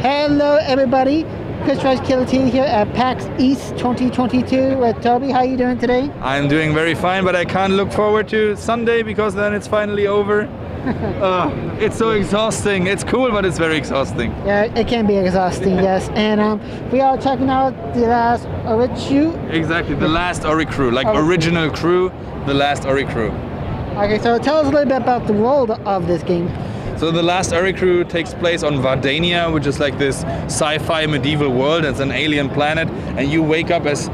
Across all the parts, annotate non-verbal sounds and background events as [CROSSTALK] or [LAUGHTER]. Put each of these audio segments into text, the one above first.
Hello, everybody. Chris Rice Killer here at PAX East 2022 with Toby. How are you doing today? I'm doing very fine, but I can't look forward to Sunday because then it's finally over. [LAUGHS] uh, it's so exhausting. It's cool, but it's very exhausting. Yeah, it can be exhausting, [LAUGHS] yes. And um, we are checking out the last Oricru. Exactly, the last Oricru, like original crew, the last Oricru. Okay, so tell us a little bit about the world of this game. So the last Oricru takes place on Wardenia, which is like this sci-fi medieval world. It's an alien planet, and you wake up as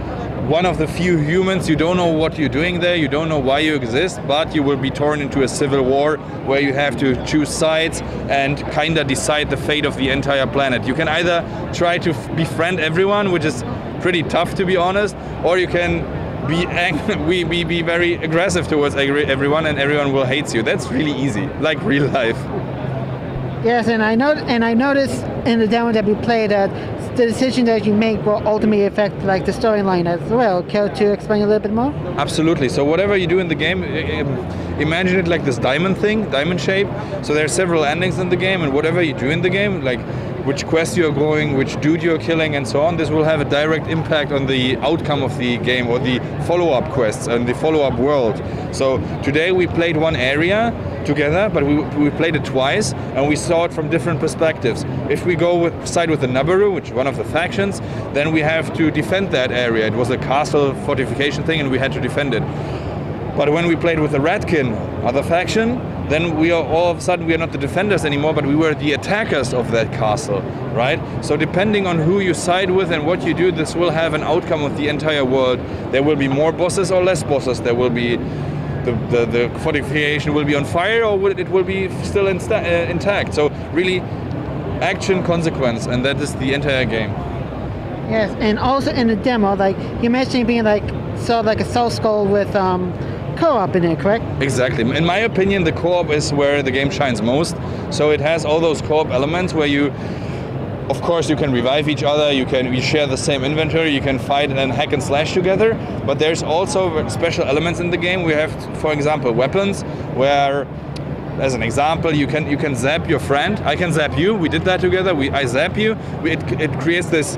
one of the few humans. You don't know what you're doing there. You don't know why you exist, but you will be torn into a civil war where you have to choose sides and kind of decide the fate of the entire planet. You can either try to befriend everyone, which is pretty tough to be honest, or you can be [LAUGHS] we be, very aggressive towards every- everyone and everyone will hate you. That's really easy, like real [LAUGHS] life. Yes, and I know, and I noticed in the demo that we played that the decision that you make will ultimately affect like the storyline as well. Care to explain a little bit more? Absolutely. So whatever you do in the game, imagine it like this diamond thing, diamond shape. So there are several endings in the game, and whatever you do in the game, like which quest you're going, which dude you're killing, and so on, this will have a direct impact on the outcome of the game or the follow-up quests and the follow-up world. So today we played one area together, but we, we played it twice, and we saw it from different perspectives. If we go with side with the Naboru, which is one of the factions, then we have to defend that area. It was a castle fortification thing, and we had to defend it. But when we played with the Ratkin, other faction, then we are all of a sudden we are not the defenders anymore, but we were the attackers of that castle, right? So depending on who you side with and what you do, this will have an outcome of the entire world. There will be more bosses or less bosses. There will be the, the, the fortification will be on fire or will, it will be still insta- uh, intact. So really, action consequence, and that is the entire game. Yes, and also in the demo, like you mentioned being like sort of like a Soulslike with um, co-op in it, correct? Exactly. In my opinion, the co-op is where the game shines most. So it has all those co-op elements where you, of course, you can revive each other. You can you share the same inventory. You can fight and hack and slash together. But there's also special elements in the game. We have, for example, weapons where. As an example, you can you can zap your friend. I can zap you. We did that together. We I zap you. We, it, it creates this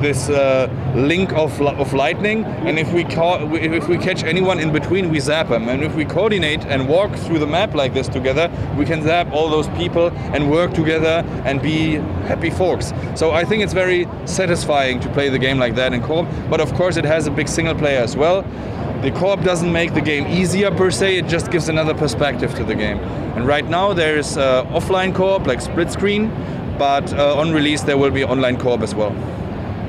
this uh, link of, of lightning, and if we if we catch anyone in between, we zap them. And if we coordinate and walk through the map like this together, we can zap all those people and work together and be happy folks. So I think it's very satisfying to play the game like that in co-op. But of course, it has a big single player as well. The co-op doesn't make the game easier per se, it just gives another perspective to the game. And right now there's uh, offline co-op like split screen, but uh, on release there will be online co-op as well.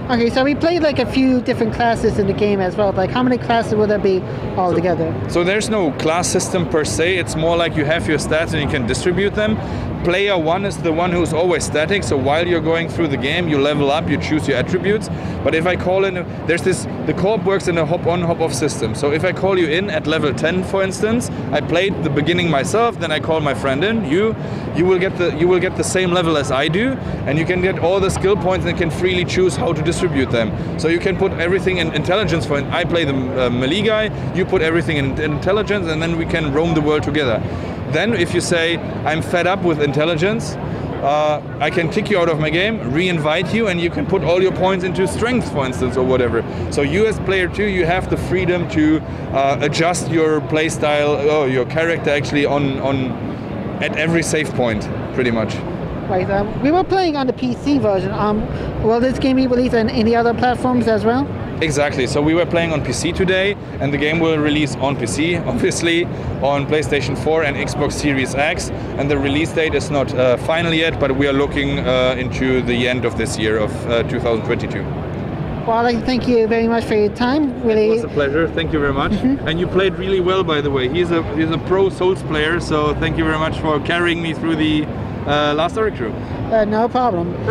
Okay, so we played like a few different classes in the game as well. Like how many classes will there be altogether? So there's no class system per se, it's more like you have your stats and you can distribute them. Player one is the one who's always static, so while you're going through the game, you level up, you choose your attributes. But if I call in, there's this, the co-op works in a hop-on, hop-off system. So if I call you in at level 10, for instance, I played the beginning myself, then I call my friend in, you, you will get the, you will get the same level as I do, and you can get all the skill points and can freely choose how to distribute them. So you can put everything in intelligence. For I play the uh, melee guy, you put everything in intelligence, and then we can roam the world together. Then, if you say I'm fed up with intelligence, uh, I can kick you out of my game, re-invite you, and you can put all your points into strength, for instance, or whatever. So you, as player two, you have the freedom to uh, adjust your playstyle, oh, your character actually on on at every save point, pretty much. Right, um, we were playing on the PC version. Um, will this game be released on any other platforms as well? Exactly. So we were playing on PC today, and the game will release on PC, [LAUGHS] obviously, on PlayStation 4 and Xbox Series X. And the release date is not uh, final yet, but we are looking uh, into the end of this year of uh, 2022. Well, I'd like to thank you very much for your time. It Really, was a pleasure. Thank you very much. And you played really well, by the way. He's a he's a pro Souls player, so thank you very much for carrying me through the uh, last Oricru. uh, no problem. [LAUGHS]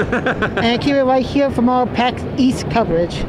and keep it right here for more PAX East coverage.